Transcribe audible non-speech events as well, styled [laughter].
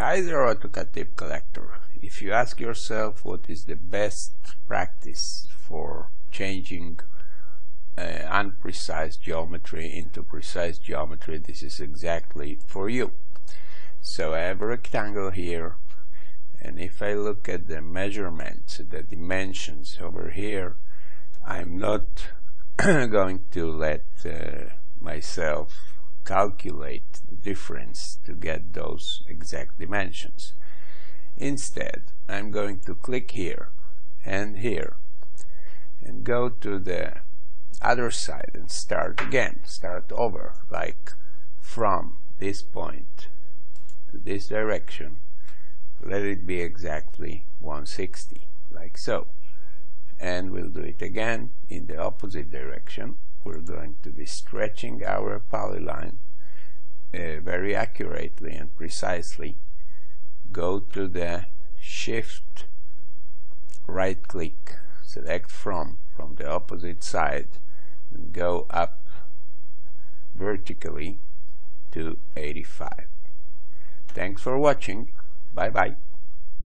Hi there AutoCAD collector. If you ask yourself what is the best practice for changing uh, unprecise geometry into precise geometry, this is exactly for you. So I have a rectangle here and if I look at the measurements, the dimensions over here, I'm not [clears throat] going to let uh, myself calculate the difference to get those exact dimensions. Instead, I'm going to click here and here and go to the other side and start again, start over, like from this point to this direction, let it be exactly 160, like so. And we'll do it again in the opposite direction we're going to be stretching our polyline uh, very accurately and precisely go to the shift right click select from from the opposite side and go up vertically to 85 thanks for watching. Bye bye